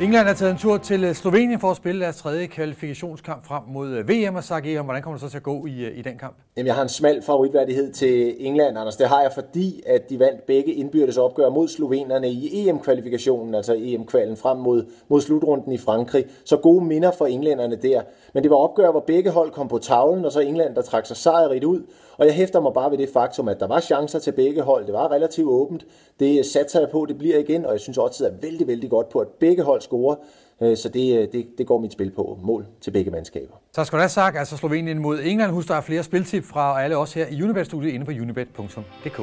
England har taget en tur til øh, Slovenien for at spille deres tredje kvalifikationskamp frem mod øh, VM, og sagt om, hvordan kommer det så til at gå i, øh, i den kamp? Jamen, jeg har en smal favoritværdighed til England, Anders. Det har jeg, fordi at de vandt begge indbyrdes opgør mod slovenerne i EM-kvalifikationen, altså EM-kvalen frem mod, mod slutrunden i Frankrig. Så gode minder for englænderne der. Men det var opgør, hvor begge hold kom på tavlen, og så England, der trak sig sejrigt ud. Og jeg hæfter mig bare ved det faktum, at der var chancer til begge hold. Det var relativt åbent. Det satser jeg på, det bliver igen, og jeg synes også, at det er vældig, vældig godt på, at begge hold score. Øh, så det, øh, det, det går mit spil på mål til begge mandskaber. Så skal du have sagt, altså Slovenien mod England. Husk, der er flere spiltip fra alle os her i Unibet-studiet inde på unibet.dk.